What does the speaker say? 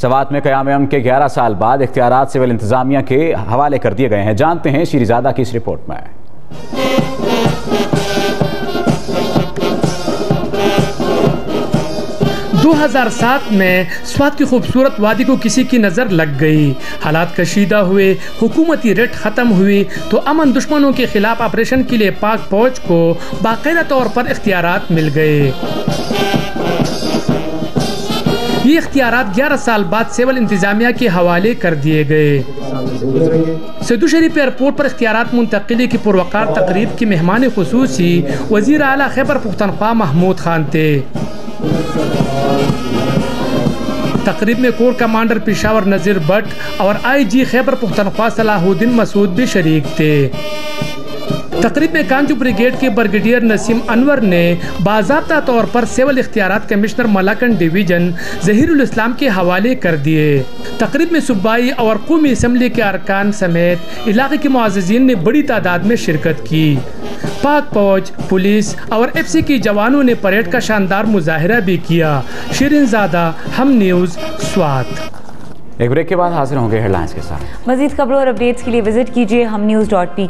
سوات میں قیام امن کے گیارہ سال بعد اختیارات سول انتظامیہ کے حوالے کر دیے گئے ہیں۔ جانتے ہیں شیری زادہ کی اس رپورٹ میں۔ دو ہزار سات میں سوات کی خوبصورت وادی کو کسی کی نظر لگ گئی۔ حالات کشیدہ ہوئے، حکومتی ریٹ ختم ہوئی، تو امن دشمنوں کے خلاف آپریشن کے لیے پاک فوج کو باقاعدہ طور پر اختیارات مل گئے۔ یہ اختیارات گیارہ سال بعد سیول انتظامیہ کے حوالے کر دیے گئے۔ سیدو شریف ایئرپورٹ پر اختیارات منتقلی کی پروقار تقریب کی مہمان خصوصی وزیر اعلیٰ خیبر پختونخوا محمود خان تھے۔ تقریب میں کور کمانڈر پشاور نظیر بٹ اور آئی جی خیبر پختونخوا صلاح الدین مسعود بھی شریک تھے۔ تقریب میں کانجو بریگیڈ کے برگیڈیئر نسیم انور نے باضابطہ طور پر سیول اختیارات کمشنر ملاکن ڈویژن ظہیر الاسلام کے حوالے کر دیے۔ تقریب میں صوبائی اور قومی اسمبلی کے ارکان سمیت علاقے کے معززین نے بڑی تعداد میں شرکت کی۔ پاک فوج پولیس اور ایف سی کی جوانوں نے پریڈ کا شاندار مظاہرہ بھی کیا۔ شیرین زادہ ہم نیوز سوات۔ ایک بریک کے بعد حاضر ہوں گے ہیڈ لائنز کے ساتھ۔ مزید خبروں اور اپڈیٹس کے لیے وزٹ کیجیے ہم نیوز ڈاٹ پی